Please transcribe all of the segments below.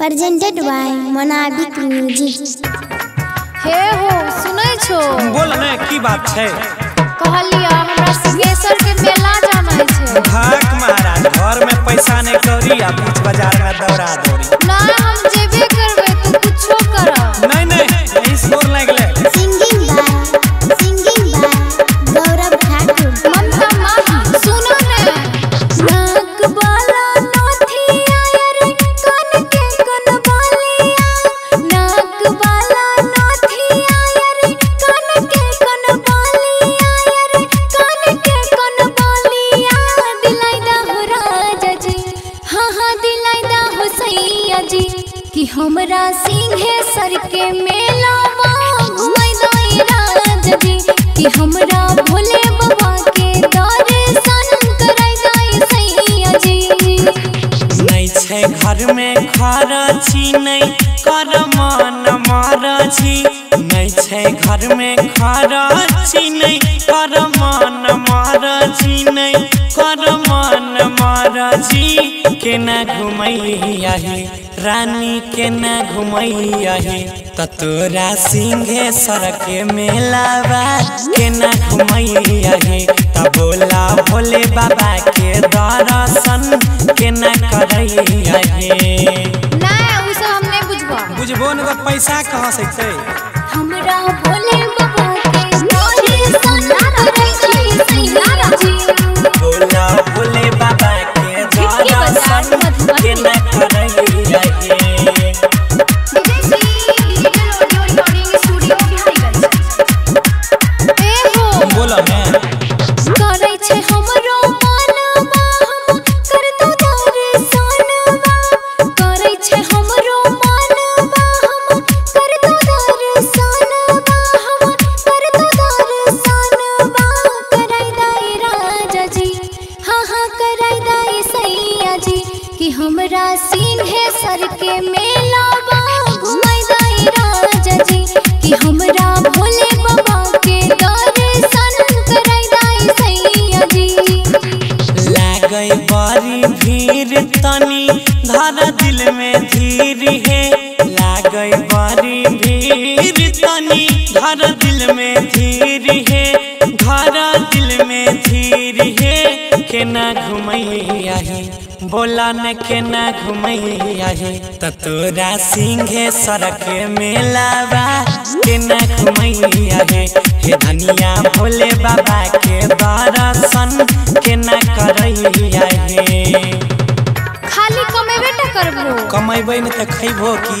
presented by Monabic Music. हे हो सुनै छो बोल ने की बात छै कहलिया हमरा जी कि हमरा सिंहेश्वर के मेला घुमाई राजा जी कि हमरा भोले बाबा के दर्शन सैया जी। छै घर में खरची नहीं कर मन मरची नहीं छै घर में खरची नहीं कर मन मरची नहीं कर मन मरची केना घुमैया रानी केना घुमैया हे। त तोरा सिंहेश्वर के मेलावा केना घुमैया हे। त बोला भोले बाबा के दर्शन केना करैया हे। नहीं उ सब हम नहीं बुझबा बुझबो न पैसा कहाँ से छै हमरा भोले बाबा के लागै बड़ी भीड़ तनी, धर दिल में धीर है। लागै बड़ी भीड़ तनी, धर दिल में धीर है। धर दिल में धीर है। केना घुमैया है? बोला न केना घुमैया है? त तोरा सिंहेश्वर के मेलावा केना घुमैया है? हे धनिया भोले बाबा के दर्शन कमेबै न त खैबो की?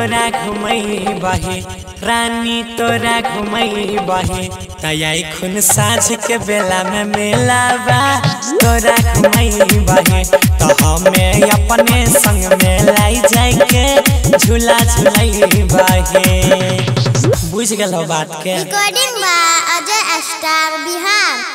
तोरा घुमई बाहे, रानी तोरा घुमई बाहे। तयाई खून साँझ के बेला में मेला बा, तोरा घुमई बाहे। तो हमें अपने संग में लाई जाए के झूला झूलाई बाहे। बुझ गल बात के? Recording by Ajay Star Bihar.